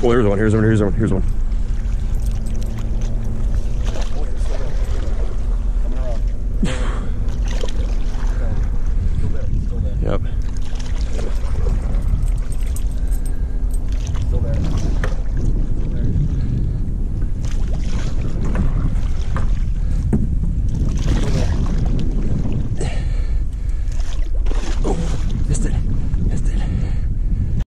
Well, there's one. Here's one. Here's one. Here's one. Yep.